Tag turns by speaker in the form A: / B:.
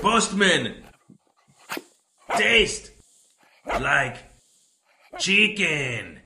A: Postman. Taste like chicken.